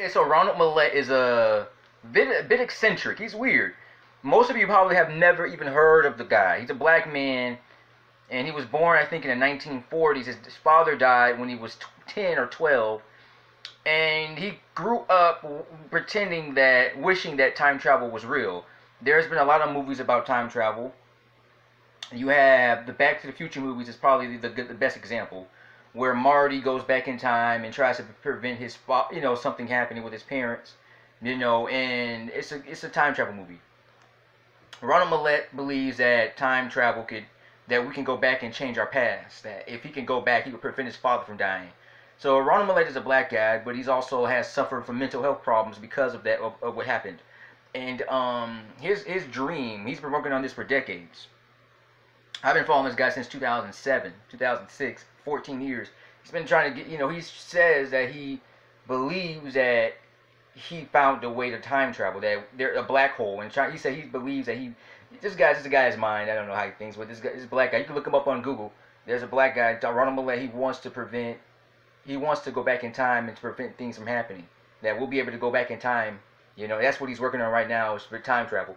Okay, so Ronald Mallett is a bit a bit eccentric. He's weird. Most of you probably have never even heard of the guy. He's a black man, and he was born, I think, in the 1940s. His father died when he was 10 or 12, and he grew up pretending that, wishing that time travel was real. There's been a lot of movies about time travel. You have the Back to the Future movies is probably the, the best example, where Marty goes back in time and tries to prevent his, you know, something happening with his parents, you know, and it's a it's a time travel movie. Ronald Mallett believes that time travel could that we can go back and change our past. That if he can go back, he could prevent his father from dying. So Ronald Mallett is a black guy, but he's also has suffered from mental health problems because of that of, of what happened. And um, his his dream, he's been working on this for decades. I've been following this guy since 2007, 2006, 14 years. He's been trying to get, you know, he says that he believes that he found a way to time travel, that there's a black hole. And he said he believes that he, this guy's just a guy's mind. I don't know how he thinks, but this guy, this black guy, you can look him up on Google. There's a black guy, Ronald Mallett. He wants to prevent, he wants to go back in time and to prevent things from happening. That we'll be able to go back in time. You know, that's what he's working on right now is for time travel.